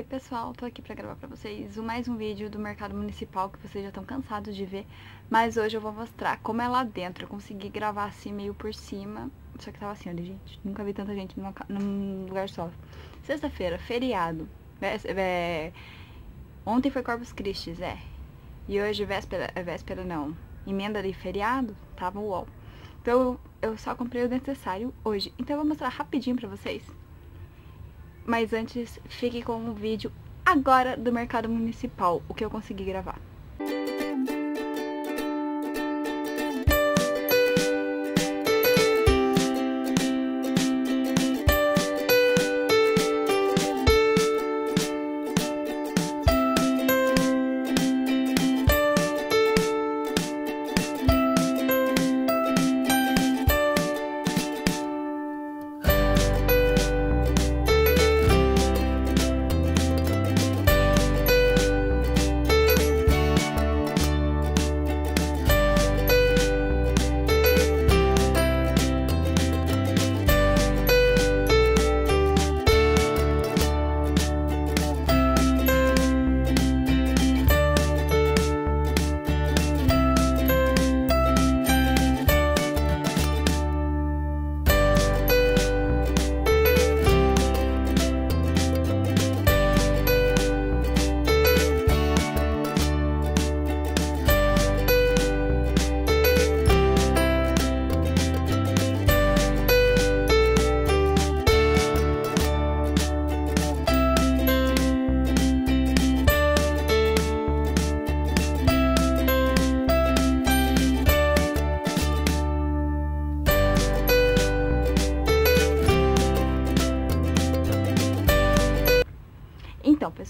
Oi pessoal, tô aqui pra gravar pra vocês mais um vídeo do mercado municipal que vocês já estão cansados de ver Mas hoje eu vou mostrar como é lá dentro, eu consegui gravar assim meio por cima Só que tava assim, olha gente, nunca vi tanta gente numa, num lugar só. Sexta-feira, feriado é, é, Ontem foi Corpus Christi, é E hoje véspera, é véspera não, emenda de feriado, tava uol. Então eu só comprei o necessário hoje. Então eu vou mostrar rapidinho pra vocês mas antes, fique com o vídeo agora do mercado municipal, o que eu consegui gravar.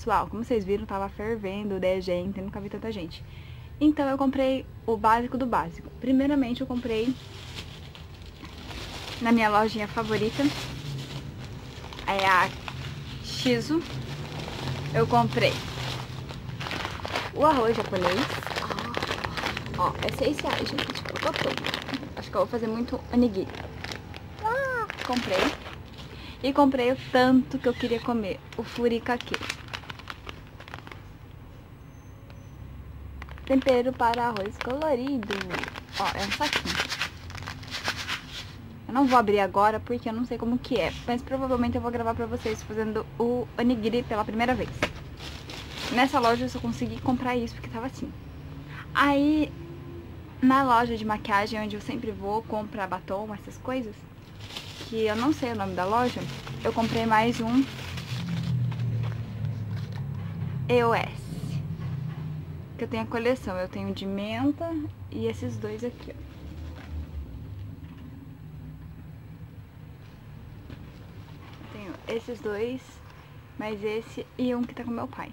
Pessoal, como vocês viram, tava fervendo de gente, nunca vi tanta gente. Então eu comprei o básico do básico. Primeiramente eu comprei na minha lojinha favorita, é a Shizu. Eu comprei o arroz japonês. Ó, é 6 reais, gente. Eu Acho que eu vou fazer muito onigiri. Ah, comprei. E comprei o tanto que eu queria comer, o furikake. Tempero para arroz colorido. Ó, é um saquinho. Eu não vou abrir agora porque eu não sei como que é. Mas provavelmente eu vou gravar pra vocês fazendo o onigiri pela primeira vez. Nessa loja eu só consegui comprar isso porque tava assim. Aí, na loja de maquiagem onde eu sempre vou comprar batom, essas coisas, que eu não sei o nome da loja, eu comprei mais um EOS que eu tenho a coleção. Eu tenho de menta e esses dois aqui, ó. Tenho esses dois, mais esse e um que tá com meu pai.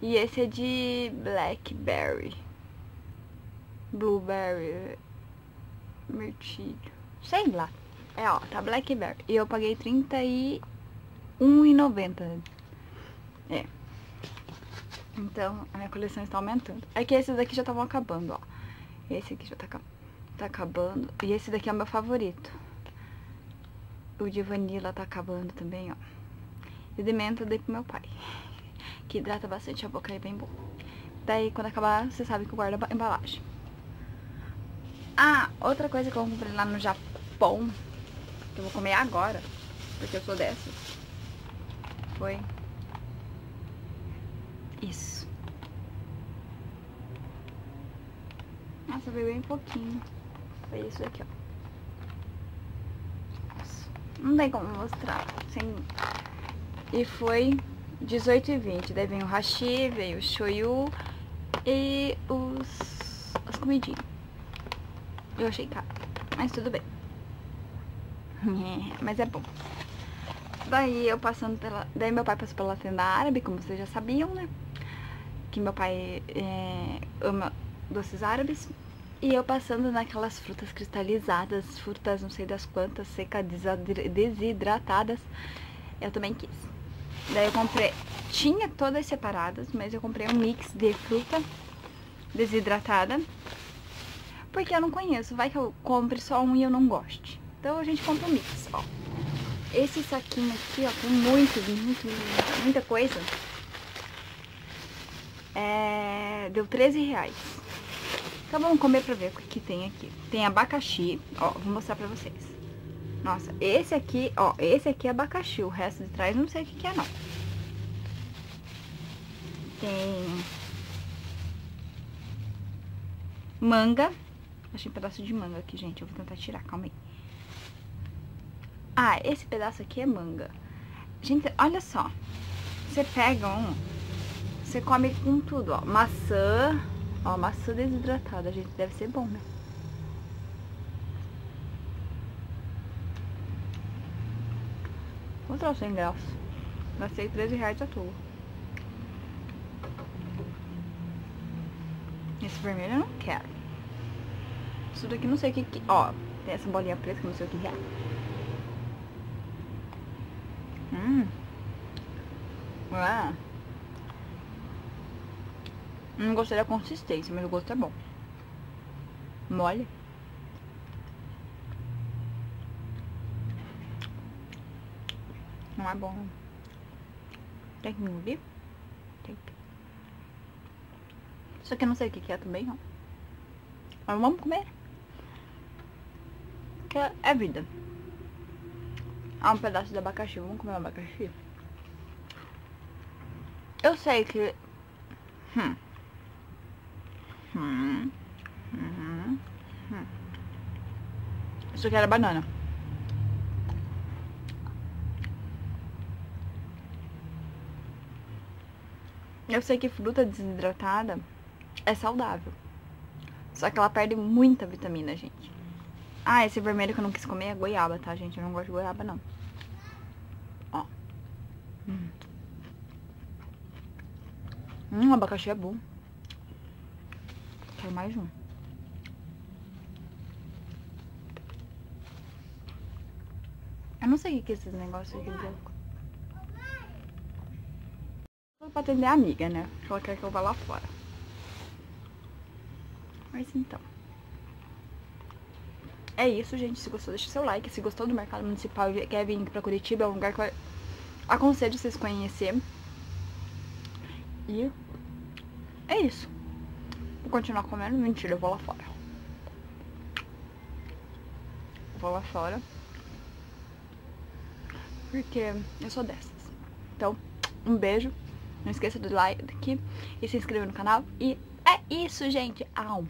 E esse é de blackberry. Blueberry. Mirtilho. Sei lá. É, ó, tá blackberry. E eu paguei R$31,90. É. Então, a minha coleção está aumentando. É que esses daqui já estavam acabando, ó. Esse aqui já tá, tá acabando. E esse daqui é o meu favorito. O de vanilla tá acabando também, ó. E de menta eu dei pro meu pai. Que hidrata bastante a boca, é bem bom. Daí, quando acabar, você sabe que eu guardo a embalagem. Ah, outra coisa que eu comprei lá no Japão, que eu vou comer agora, porque eu sou dessas, foi isso. Nossa, veio bem pouquinho. Foi isso aqui, ó. Não tem como mostrar. Sem... E foi 18 e 20. Daí vem o hashi, veio o shoyu e os... as comidinhas. Eu achei caro, mas tudo bem. Mas é bom. Daí eu passando pela... Daí meu pai passou pela tenda árabe, como vocês já sabiam, né? que meu pai é, ama doces árabes. E eu passando naquelas frutas cristalizadas, frutas não sei das quantas, secas, desidratadas, eu também quis. Daí eu comprei, tinha todas separadas, mas eu comprei um mix de fruta desidratada, porque eu não conheço, vai que eu compre só um e eu não goste. Então a gente compra um mix, ó. Esse saquinho aqui, ó, com muito, muito, muita coisa, É, deu 13 reais. Então vamos comer pra ver o que tem aqui. Tem abacaxi, ó, vou mostrar pra vocês. Nossa, esse aqui, ó, esse aqui é abacaxi, o resto de trás não sei o que, que é não. Tem manga. Achei um pedaço de manga aqui, gente. Eu vou tentar tirar, calma aí. Ah, esse pedaço aqui é manga. Gente, olha só. Você pega um, você come com tudo, ó. Maçã, ó, maçã desidratada, gente. Deve ser bom, né? Vou sem graça. Gastei 13 reais à toa. Esse vermelho eu não quero. Isso daqui não sei o que que... Ó, tem essa bolinha preta que não sei o que é. Hum. Ah. Não gostei da consistência, mas o gosto é bom. Mole. Não é bom. Tem que engolir? Tem que. Isso aqui eu não sei o que é também, ó. Mas vamos comer. Que é vida. Ah, um pedaço de abacaxi. Vamos comer um abacaxi? Eu sei que... Hum. Hum. Hum. Isso aqui era banana. Eu sei que fruta desidratada é saudável. Só que ela perde muita vitamina, gente. Ah, esse vermelho que eu não quis comer é goiaba, tá, gente? Eu não gosto de goiaba, não. Ó. Hum. Hum, abacaxi é bom. Quero mais um. Eu não sei o que é esses negócios aqui dentro. Pra atender a amiga, né? Ela quer que eu vá lá fora. Mas então. É isso, gente. Se gostou, deixa seu like. Se gostou do mercado municipal e quer vir pra Curitiba, é um lugar que eu aconselho vocês conhecerem. E é isso. Continuar comendo. Mentira, eu vou lá fora. Vou lá fora. Porque eu sou dessas. Então, um beijo. Não esqueça do like e se inscrever no canal. E é isso, gente. Au.